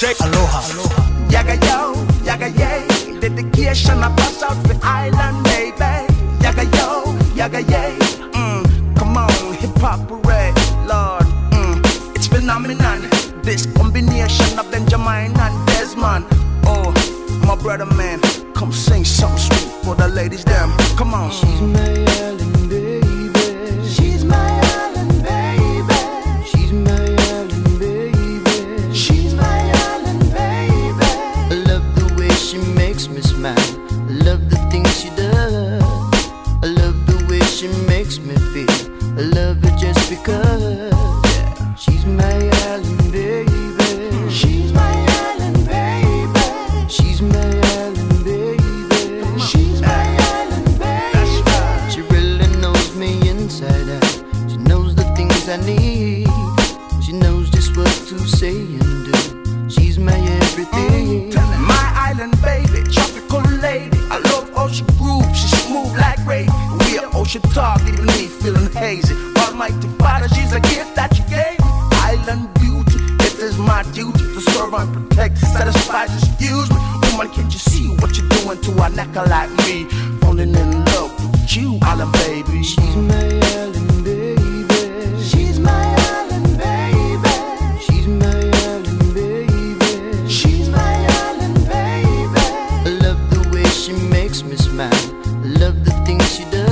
J Aloha. Aloha. Yaga yo, yaga yay. Dedication I pass out for island, baby. Yaga yo, yaga yay. Mm, come on, hip hop parade, Lord. Mm, it's phenomenon. This combination of Benjamin and Desmond. Oh, my brother man, come sing something sweet for the ladies, them. Come on. She's I love the things she does. I love the way she makes me feel. I love her just because. Yeah. She's my island baby. She's my island baby. She's my island baby. She's my island baby. She really knows me inside out. She knows the things I need. should talk, leaving me feeling hazy. While my divider, she's a gift that you gave. Island beauty, it is my duty to serve and protect. Satisfied, just use me. Woman, can't you see what you're doing to a necker like me? Falling in love with you, Island baby. She's my island baby. She's my island baby. She's my island baby. She's my island baby. I love the way she makes me smile. I love the things she does.